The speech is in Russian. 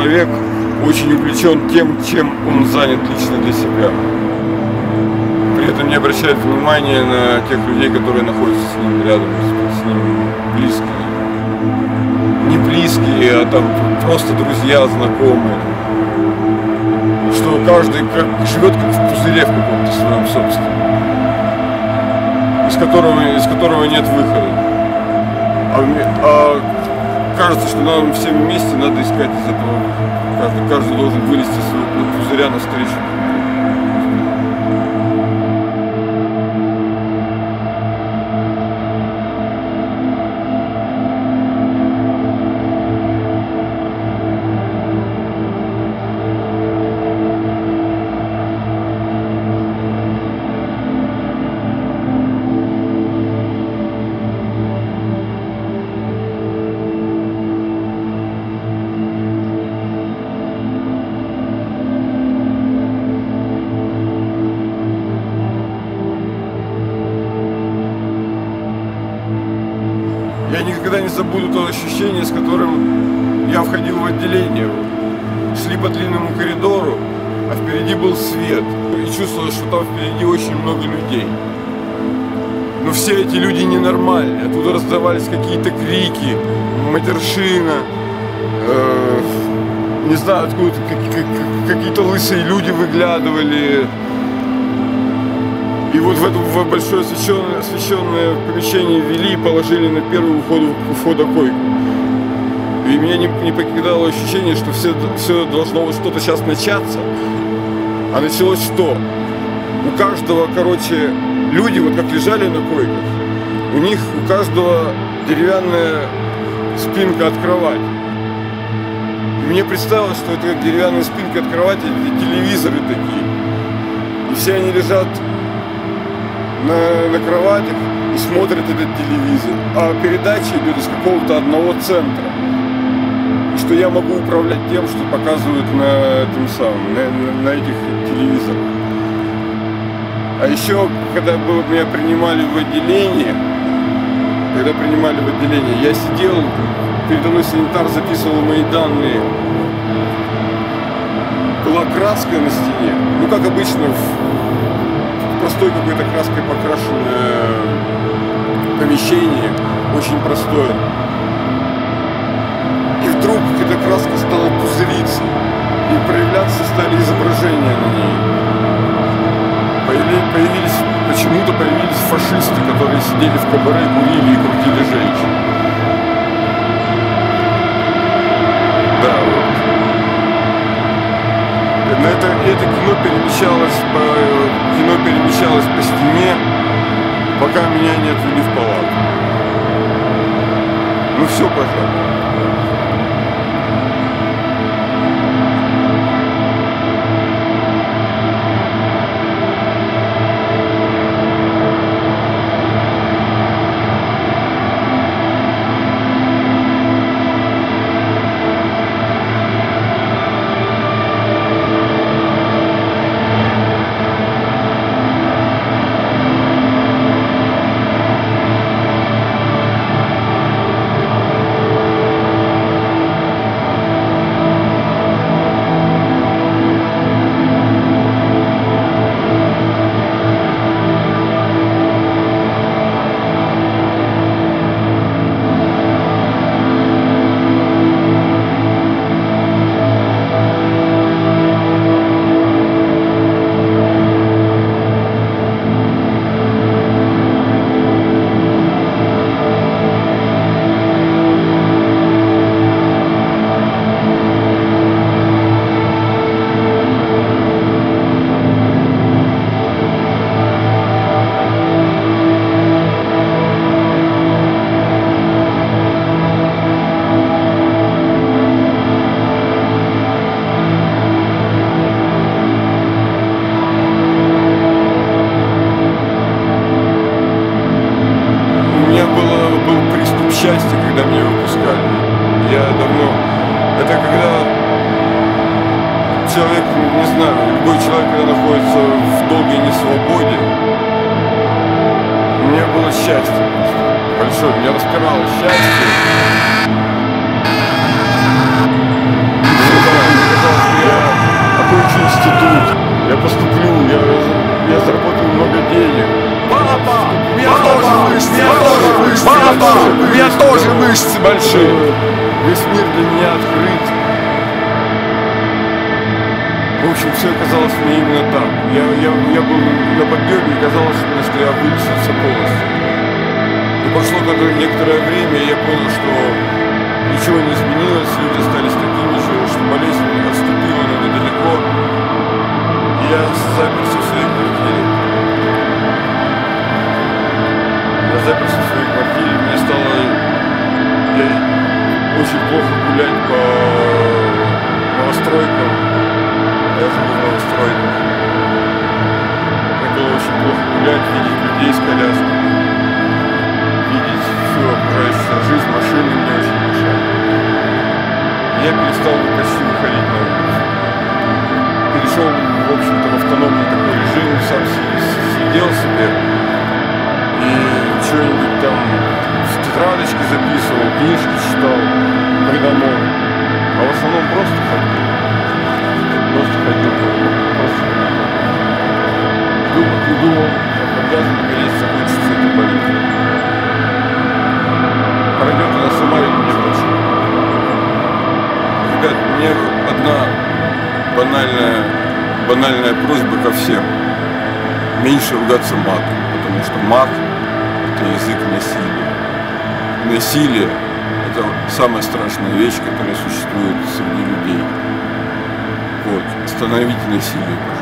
человек очень увлечен тем, чем он занят лично для себя. При этом не обращает внимания на тех людей, которые находятся с ним рядом, с ним близкие. Не близкие, а там просто друзья, знакомые. Что каждый как, живет как в пузыре в каком-то своем собственном, из которого, из которого нет выхода. А, а кажется, что нам всем вместе надо искать из этого Каждый, каждый должен вылезти из своего пузыря навстречу. Я никогда не забуду то ощущение, с которым я входил в отделение. Шли по длинному коридору, а впереди был свет. И чувствовалось, что там впереди очень много людей. Но все эти люди ненормальные. Оттуда раздавались какие-то крики, матершина. Э, не знаю, откуда какие-то лысые люди выглядывали. И вот в это в большое освещенное, освещенное помещение ввели и положили на первый уход, входа койку. И меня не, не покидало ощущение, что все, все должно вот что-то сейчас начаться. А началось что? У каждого, короче, люди, вот как лежали на койках, у них у каждого деревянная спинка от кровати. И мне представилось, что это деревянная спинка от кровати, телевизоры такие. И все они лежат на, на кроватях и смотрят этот телевизор. А передача идет из какого-то одного центра. И что я могу управлять тем, что показывают на этом самом, на, на, на этих телевизорах. А еще, когда меня принимали в отделение, когда принимали в отделение, я сидел, передо мной санитар записывал мои данные. Была краска на стене, ну как обычно в простой какой-то краской покрашенное помещение, очень простое. И вдруг эта краска стала пузыриться, и проявляться стали изображения на ней. Появились, появились почему-то появились фашисты, которые сидели в кабаре, курили и крутили женщин. Перемещалось по кино перемещалось по стене, пока меня не отвели в палату. Ну все, человек, не знаю, любой человек, когда находится в долге и несвободе, у меня было счастье большое, я распирало счастье. Мне казалось, что я окончу институт, я поступлю, я, я заработаю много денег. Папа, у меня тоже мышцы, у меня тоже мышцы, папа, у меня тоже мышцы большие. Весь мир для меня открыт. В общем, все оказалось мне именно так. Я, я, я был на подъеме, и казалось мне, что я вылечился полностью. И прошло некоторое время, и я понял, что ничего не изменилось, люди остались такими же, что болезнь отступила, но недалеко. И я заперся в своей квартире. Я заперся в своей квартире, мне стало я очень плохо гулять по новостройкам. Новостройках. Мне было очень плохо гулять, видеть людей с колясками, видеть всю окружающую жизнь, машины мне очень мешали. Я перестал почти выходить на улицу. Перешел, в общем-то, в автономный такой режим, сам сидел себе и что-нибудь там в тетрадочке записывал, книжки читал, мог. А в основном просто ходил. Думал, и думал, когда же наконец закончится эта болезнь. Пройдет она сама, и мне врачи. Ребят, мне одна банальная, банальная просьба ко всем. Меньше ругаться матом, потому что мат – это язык насилия. Насилие – это самая страшная вещь, которая существует среди людей. Вот, остановите насилие, пожалуйста.